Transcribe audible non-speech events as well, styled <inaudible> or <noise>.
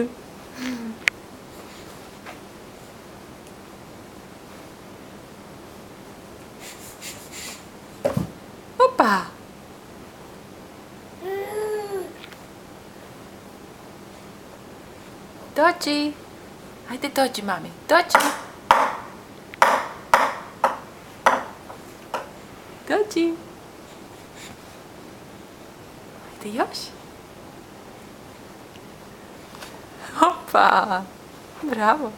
<laughs> Opa! Doci! Haide Doci, mami! Doci! Doci! Haide još! Opa! Bravo!